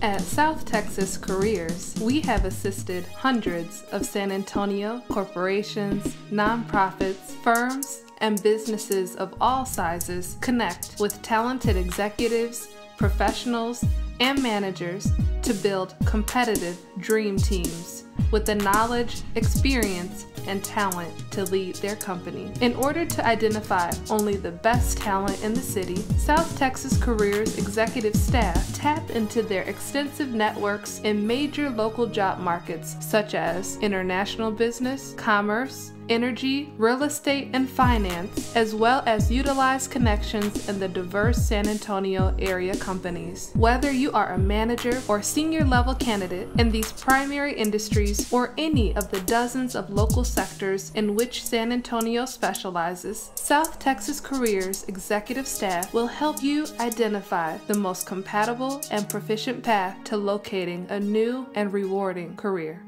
At South Texas Careers, we have assisted hundreds of San Antonio corporations, nonprofits, firms, and businesses of all sizes connect with talented executives, professionals, and managers to build competitive dream teams with the knowledge, experience, and talent to lead their company. In order to identify only the best talent in the city, South Texas Careers executive staff tap into their extensive networks in major local job markets such as international business, commerce, energy, real estate, and finance, as well as utilize connections in the diverse San Antonio area companies. Whether you are a manager or senior level candidate in these primary industries or any of the dozens of local sectors in which San Antonio specializes, South Texas Careers executive staff will help you identify the most compatible and proficient path to locating a new and rewarding career.